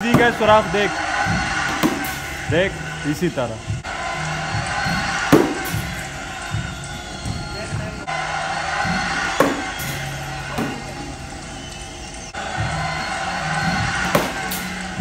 जी गए सुराख देख देख इसी तरह।